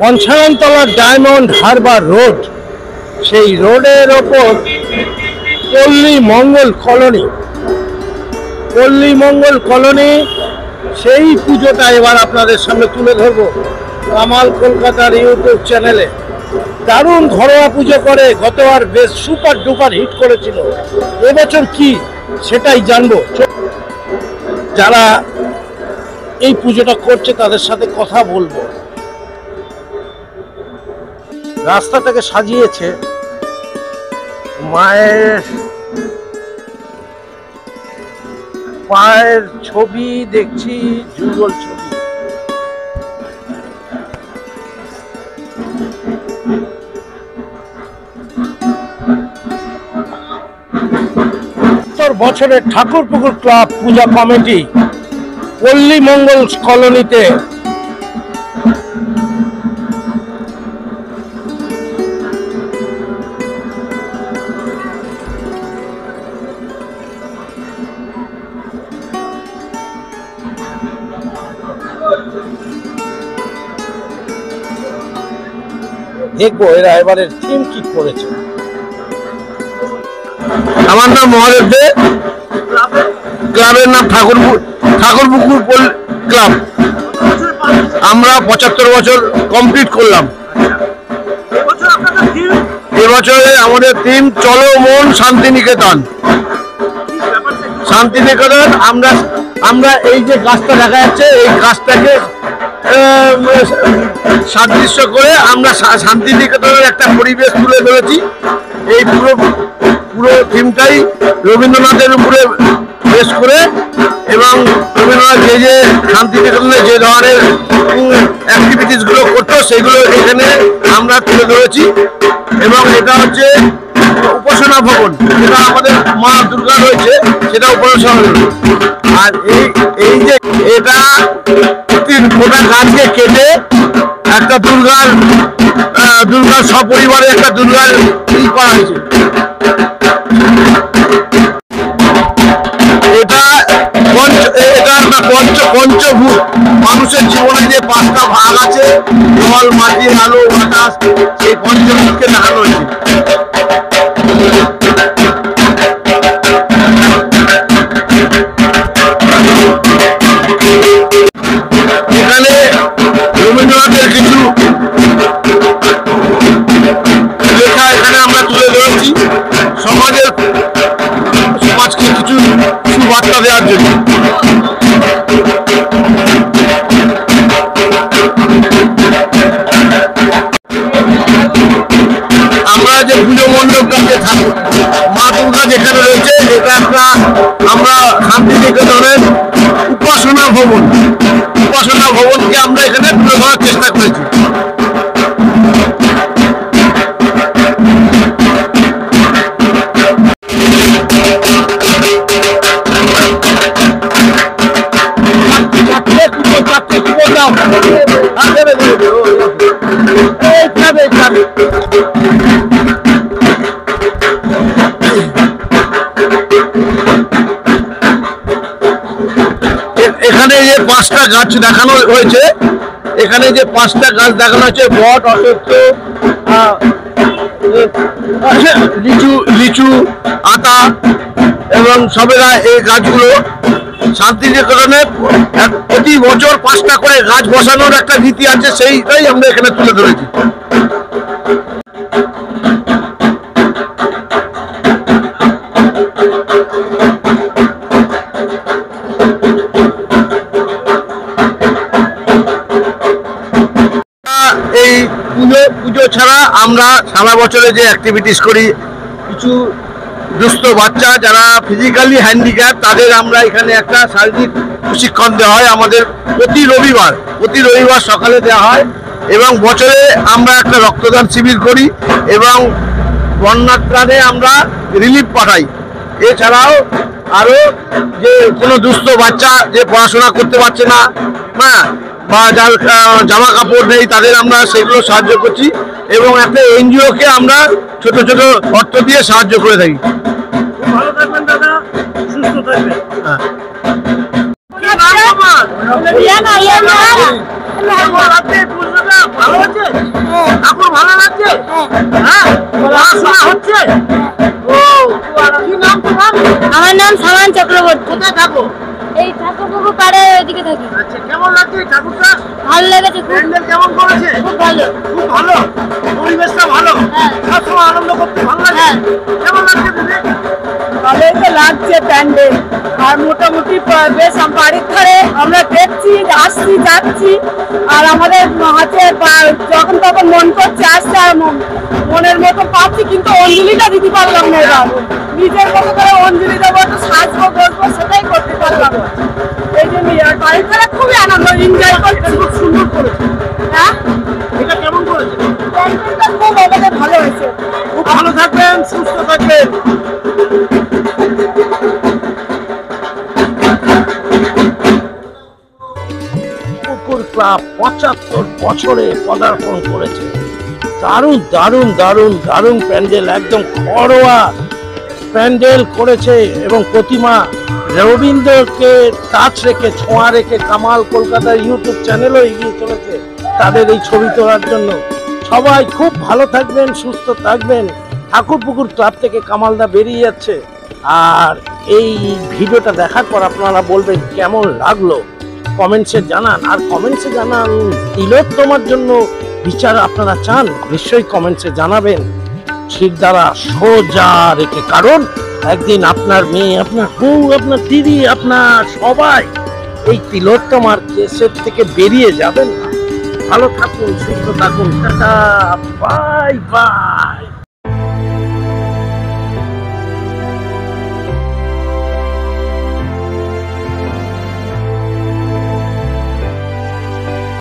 Panchanantala diamond Harbour road. সেই রোডের ওপর পল্লী মঙ্গল কলোনি। পল্লী মঙ্গল কলোনি, সেই পুজোটা এবার আপনাদের সামনে তুলে ধরবো কামাল কলকাতার ইউটিউব চ্যানেলে। দারুণ ঘরোয়া পুজো করে, গতবার বেশ সুপার ডুপার হিট করেছিল। এবছর কি সেটাই জানব। যারা এই পুজোটা করছে তাদের সাথে কথা বলব। রাস্তাটাকে সাজিয়েছে মায়ের পায়ের ছবি দেখছি, যুগল ছবি। বছরের ঠাকুরপুকুর ক্লাব পূজা কমিটি, পল্লী মঙ্গল কলোনিতে দেখব এরা এবারের থিম কি করেছে। আমার নাম মহাদেব দে। ক্লাবের নাম ঠাকুর ঠাকুরপুকুর ক্লাব। আমরা পঁচাত্তর বছর কমপ্লিট করলাম। এবছরে আমাদের থিম চলো মন শান্তিনিকেতন। শান্তিনিকেতন, আমরা আমরা এই যে গাছটা দেখা যাচ্ছে, এই গাছটাকে সাদৃশ্য করে আমরা শান্তিনিকেতনের একটা পরিবেশ তুলে ধরেছি। এই পুরো পুরো থিমটাই রবীন্দ্রনাথের উপরে বেশ করে এবং রবীন্দ্রনাথ যে যে শান্তিনিকেতনে যে ধরনের অ্যাক্টিভিটিসগুলো করতো, সেগুলো এখানে আমরা তুলে ধরেছি। এবং এটা হচ্ছে উপাসনা ভবন, যেটা আমাদের মা দুর্গা রয়েছে, সেটা উপাসনা আর এই এই যে, এটা তিন গোটা গাছকে কেটে একটা দুর্গার দুর্গার সপরিবারে একটা দুর্গার ই করা হয়েছে। এটা পঞ্চ, এটা একটা পঞ্চ মানুষের জীবনে যে পাঁচটা ভাগ আছে, জল, মাটি, আলো, বাতাস, সেই পঞ্চভূতকে দেখানো হয়েছে। রবীন্দ্রনাথের কিছু। লেখা এখানে আমরা তুলে ধরেছি। সমাজের সমাজকে কিছু সুবার্তা দেওয়ার জন্য। আমরা যে পুজো মণ্ডপটাতে থাকি মা দুর্গা যেখানে রয়েছে, এটা একটা আমরা শান্তিনিকেতনের উপাসনা ভবন। উপাসনা ভবনকে আমরা এখানে তুলে ধরার চেষ্টা করেছি। যে পাঁচটা গাছ দেখানো হয়েছে। এখানে যে পাঁচটা গাছ দেখানো হয়েছে বট আহ, লিচু লিচু আতা এবং সবেদা এই গাছগুলো শান্তিনিকেতনে প্রতি বছর পাঁচটা করে গাছ বসানোর একটা নীতি আছে সেইটাই আমরা এখানে তুলে ধরেছি। পুজো ছাড়া আমরা সারা বছরে যে অ্যাক্টিভিটিস করি, কিছু দুস্থ বাচ্চা যারা ফিজিক্যালি হ্যান্ডিক্যাপ তাদের আমরা এখানে একটা শারীরিক প্রশিক্ষণ দেওয়া হয় আমাদের প্রতি রবিবার। প্রতি রবিবার সকালে দেওয়া হয় এবং বছরে আমরা একটা রক্তদান শিবির করি এবং বন্যার ত্রাণে আমরা রিলিফ পাঠাই। এছাড়াও আরও যে কোনো দুস্থ বাচ্চা যে পড়াশোনা করতে পারছে না হ্যাঁ বা যার জামা কাপড় নেই তাদের আমরা সেগুলো সাহায্য করছি এবং একটা এনজিওকে আমরা ছোট ছোট অর্থ দিয়ে সাহায্য করে থাকি। ভালো থাকবেন দাদা সুস্থ থাকবেন। হ্যাঁ। লাগছে ভালো হচ্ছে লাগছে? হ্যাঁ? পড়াশোনা হচ্ছে? আমার নাম সামান চক্রবর্তী। কোথায় থাকো? এই ঠাকুরপুকুর পাড়ে ওইদিকে থাকি। আচ্ছা কেমন লাগছে ঠাকুরটা? ভালো লেগেছে প্যান্ডেল কেমন করেছে? খুব ভালো। খুব ভালো। পরিবেশটা ভালো। হ্যাঁ। সবসময় আনন্দ করতে ভালো লাগে। হ্যাঁ। কেমন লাগছে দিদি? ভালোই তো লাগছে প্যান্ডেল আর মোটামুটি বেশ বাড়ির ধারে আমরা দেখছি আসছি যাচ্ছি। আর আমাদের হাতে যখন তখন মন করছে আসছে আর মন- মনের মতো পাচ্ছি কিন্তু অঞ্জলিটা দিতে পারলাম না এবার। নিজের মতো করে অঞ্জলি দেবো একটু সাজবো বসবো সেটাই করতে পারলাম এই জন্য আর বাড়ির ধারে খুবই আনন্দ এনজয় করছি খুব সুন্দর করেছে। হ্যাঁ? এটা কেমন করেছে? খুব আমাদের ভালো হয়েছে। খুব ভালো থাকবেন সুস্থ থাকবেন। ক্লাব পঁচাত্তর বছরে পদার্পণ করেছে। দারুণ দারুণ দারুণ দারুণ প্যান্ডেল, একদম ঘরোয়া প্যান্ডেল করেছে এবং প্রতিমা রবীন্দ্রকে টাচ রেখে, ছোঁয়া রেখে কামাল কলকাতার ইউটিউব চ্যানেলও এগিয়ে চলেছে তাদের এই ছবি তোলার জন্য। সবাই খুব ভালো থাকবেন, সুস্থ থাকবেন। ঠাকুর পুকুর ক্লাব থেকে কামালদা বেরিয়ে যাচ্ছে। আর এই ভিডিওটা দেখার পর আপনারা বলবেন কেমন লাগল? কমেন্টসে জানান। আর কমেন্টসে জানান তিলোত্তমার জন্য বিচার আপনারা চান, নিশ্চয়ই কমেন্টসে জানাবেন। ঠিক দ্বারা সোজা রেখে, কারণ একদিন আপনার মেয়ে, আপনার বউ, আপনার দিদি, আপনার সবাই এই তিলোত্তমার কেসের থেকে বেরিয়ে যাবেন না। ভালো থাকুন, সুস্থ থাকুন, টাটা বাই বাই